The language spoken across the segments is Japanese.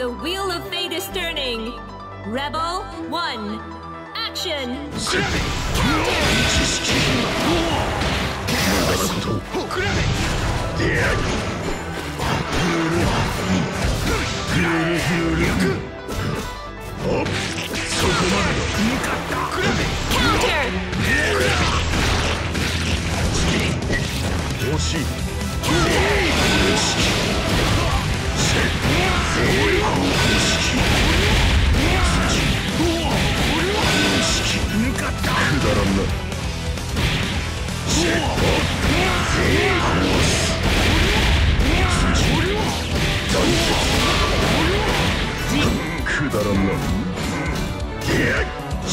The wheel of fate is turning. Rebel 1. Action! 惜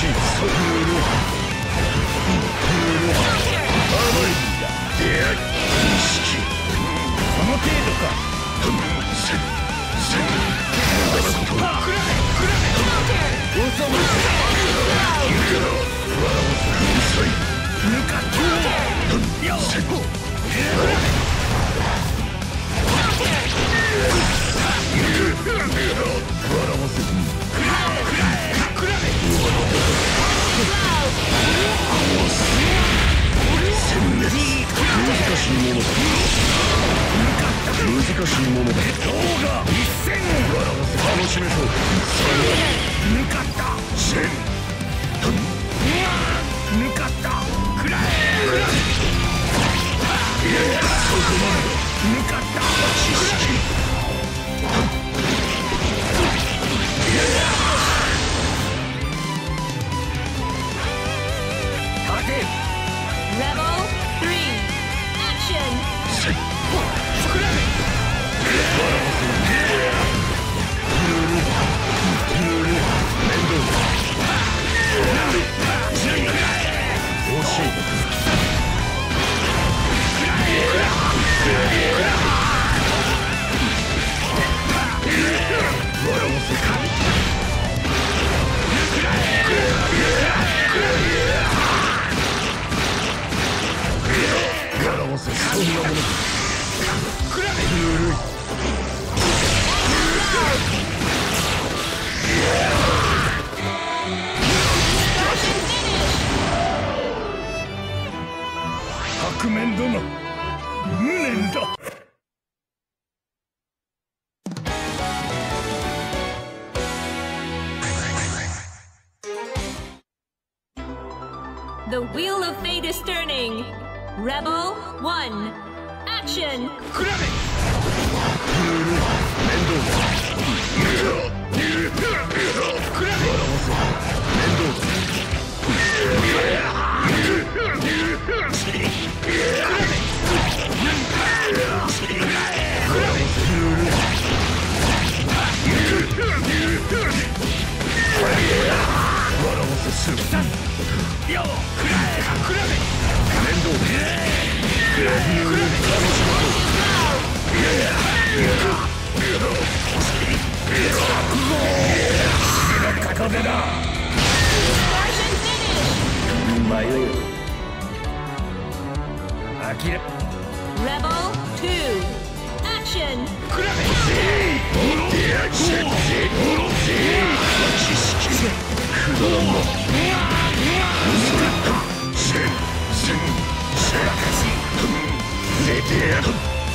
向かってしいものだ難しいものだ動画一戦楽しめそう向かった戦向かったくらえくらえそこまで向かった知識 白面殿無念だ The wheel of fate is turning. Rebel 1. Action! 迷う諦め Rebel 2. Action!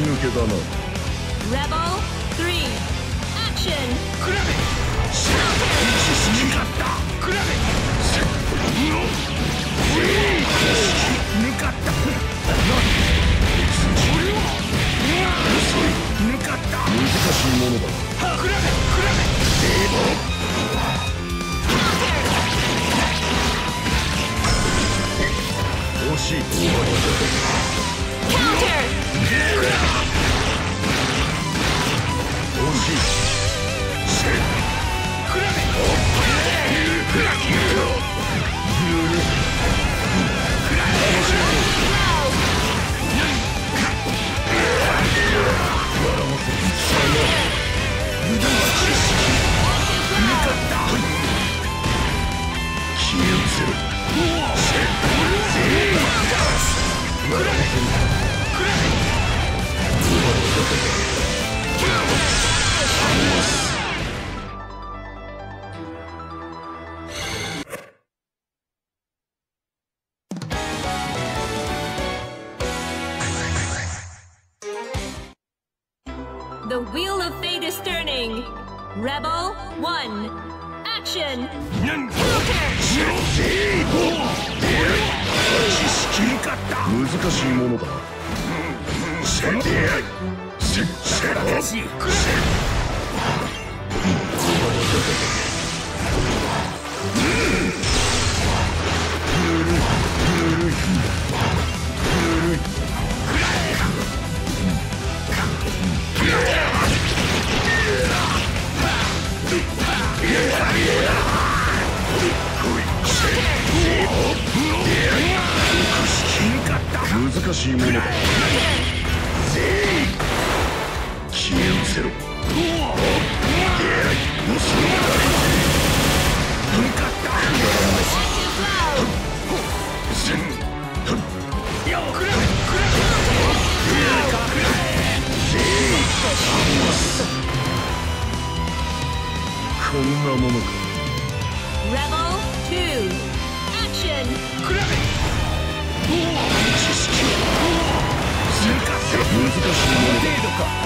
抜けだな。レベル3アクションクラビッ is turning. Rebel 1 Action なしいものだ。消え失せろ。こんなものか Rebel 2 Action. メクラメ知識向かった難しいものだ程度か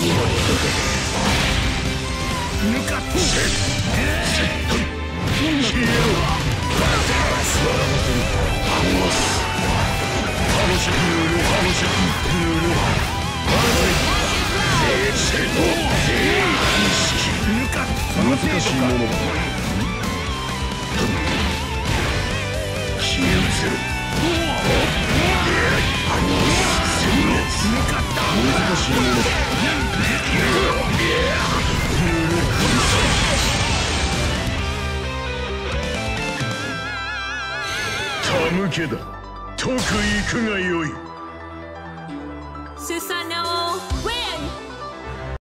難しいものだ消え失せろしいものだ。手向けだ得意行くがよい。スサナオ